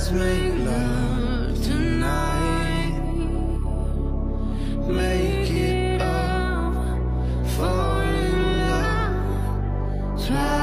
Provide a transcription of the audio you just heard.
let's make love tonight. Make it up, fall in love. Try